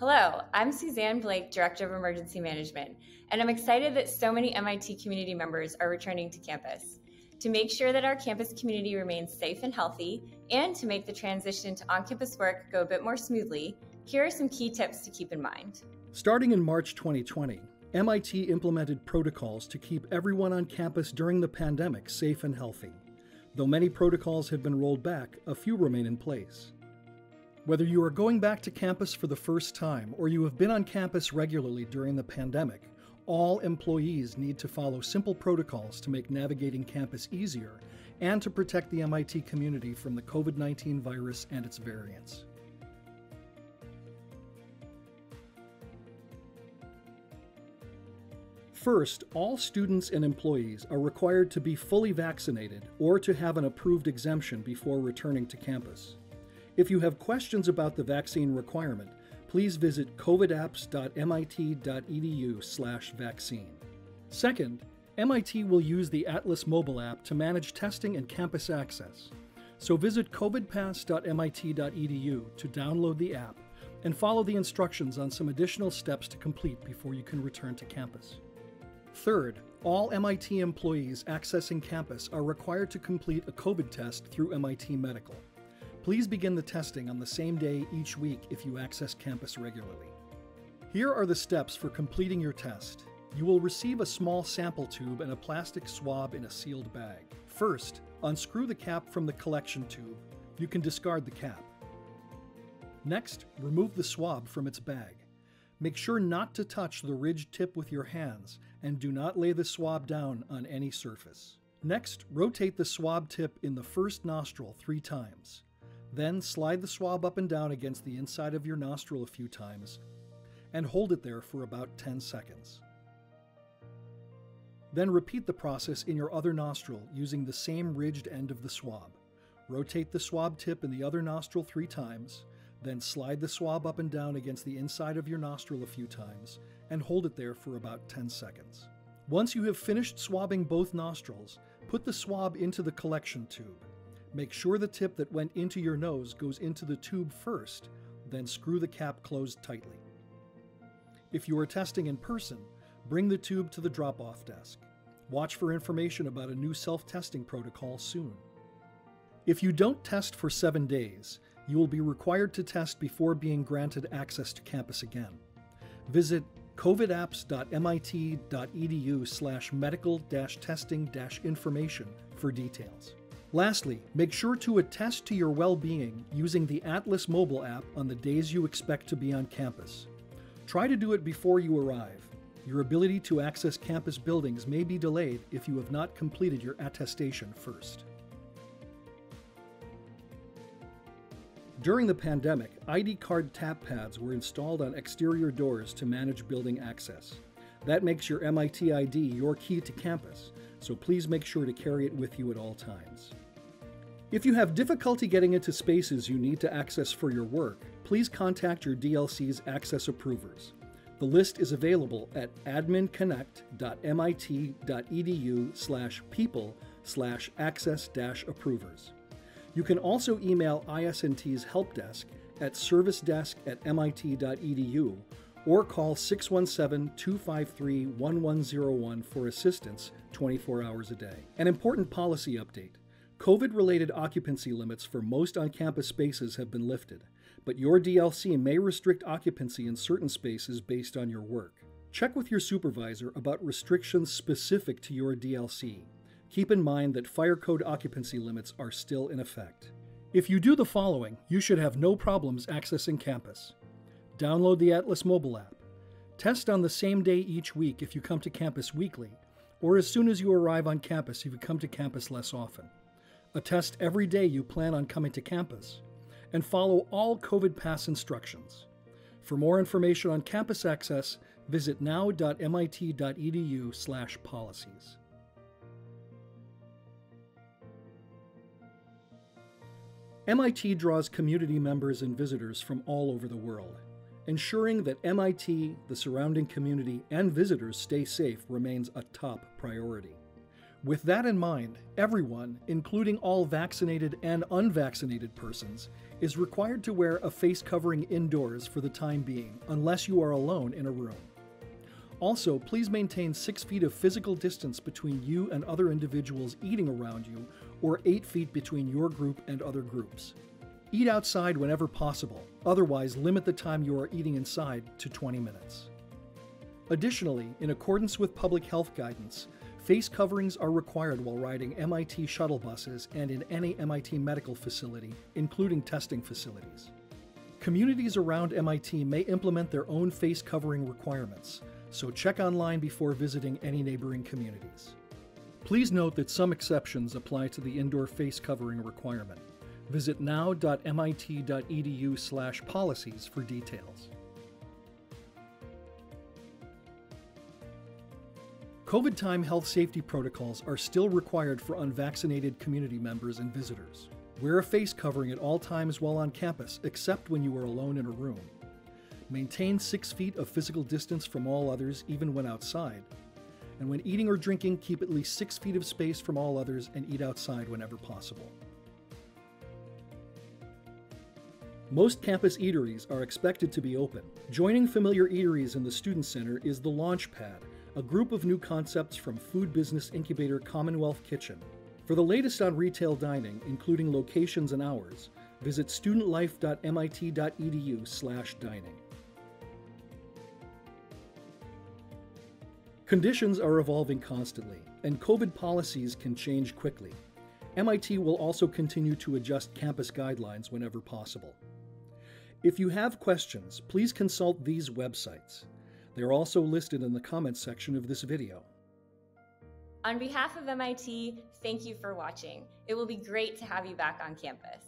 Hello, I'm Suzanne Blake, Director of Emergency Management, and I'm excited that so many MIT community members are returning to campus. To make sure that our campus community remains safe and healthy, and to make the transition to on campus work go a bit more smoothly, here are some key tips to keep in mind. Starting in March 2020, MIT implemented protocols to keep everyone on campus during the pandemic safe and healthy. Though many protocols have been rolled back, a few remain in place. Whether you are going back to campus for the first time or you have been on campus regularly during the pandemic, all employees need to follow simple protocols to make navigating campus easier and to protect the MIT community from the COVID 19 virus and its variants. First, all students and employees are required to be fully vaccinated or to have an approved exemption before returning to campus. If you have questions about the vaccine requirement, please visit covidapps.mit.edu/vaccine. Second, MIT will use the Atlas mobile app to manage testing and campus access. So visit covidpass.mit.edu to download the app and follow the instructions on some additional steps to complete before you can return to campus. Third, all MIT employees accessing campus are required to complete a COVID test through MIT Medical. Please begin the testing on the same day each week if you access campus regularly. Here are the steps for completing your test. You will receive a small sample tube and a plastic swab in a sealed bag. First, unscrew the cap from the collection tube. You can discard the cap. Next, remove the swab from its bag. Make sure not to touch the ridged tip with your hands and do not lay the swab down on any surface. Next, rotate the swab tip in the first nostril three times. Then slide the swab up and down against the inside of your nostril a few times and hold it there for about 10 seconds. Then repeat the process in your other nostril using the same ridged end of the swab. Rotate the swab tip in the other nostril three times, then slide the swab up and down against the inside of your nostril a few times and hold it there for about 10 seconds. Once you have finished swabbing both nostrils, put the swab into the collection tube. Make sure the tip that went into your nose goes into the tube first, then screw the cap closed tightly. If you are testing in person, bring the tube to the drop off desk. Watch for information about a new self testing protocol soon. If you don't test for seven days, you will be required to test before being granted access to campus again. Visit covidapps.mit.edu slash medical testing information for details. Lastly, make sure to attest to your well being using the Atlas mobile app on the days you expect to be on campus. Try to do it before you arrive. Your ability to access campus buildings may be delayed if you have not completed your attestation first. During the pandemic, ID card tap pads were installed on exterior doors to manage building access. That makes your MIT ID your key to campus, so please make sure to carry it with you at all times. If you have difficulty getting into spaces you need to access for your work, please contact your DLC's access approvers. The list is available at adminconnect.mit.edu slash people slash access approvers. You can also email IS&T's help desk at servicedesk at mit.edu or call 617 253 1101 for assistance 24 hours a day. An important policy update. COVID related occupancy limits for most on campus spaces have been lifted, but your DLC may restrict occupancy in certain spaces based on your work. Check with your supervisor about restrictions specific to your DLC. Keep in mind that fire code occupancy limits are still in effect. If you do the following, you should have no problems accessing campus. Download the Atlas mobile app. Test on the same day each week if you come to campus weekly, or as soon as you arrive on campus if you come to campus less often a test every day you plan on coming to campus, and follow all COVID Pass instructions. For more information on campus access, visit now.mit.edu/policies. MIT draws community members and visitors from all over the world. Ensuring that MIT, the surrounding community, and visitors stay safe remains a top priority. With that in mind, everyone, including all vaccinated and unvaccinated persons, is required to wear a face covering indoors for the time being, unless you are alone in a room. Also, please maintain six feet of physical distance between you and other individuals eating around you, or eight feet between your group and other groups. Eat outside whenever possible, otherwise, limit the time you are eating inside to 20 minutes. Additionally, in accordance with public health guidance, face coverings are required while riding MIT shuttle buses and in any MIT medical facility, including testing facilities. Communities around MIT may implement their own face covering requirements, so check online before visiting any neighboring communities. Please note that some exceptions apply to the indoor face covering requirement. Visit now.mit.edu/policies for details. COVID time health safety protocols are still required for unvaccinated community members and visitors. Wear a face covering at all times while on campus, except when you are alone in a room. Maintain six feet of physical distance from all others, even when outside. And when eating or drinking, keep at least six feet of space from all others and eat outside whenever possible. Most campus eateries are expected to be open. Joining familiar eateries in the Student Center is the Launchpad, a group of new concepts from food business incubator Commonwealth Kitchen. For the latest on retail dining, including locations and hours, visit studentlife.mit.edu/dining. Conditions are evolving constantly, and COVID policies can change quickly. MIT will also continue to adjust campus guidelines whenever possible. If you have questions, please consult these websites. They are also listed in the comments section of this video. On behalf of MIT, thank you for watching. It will be great to have you back on campus.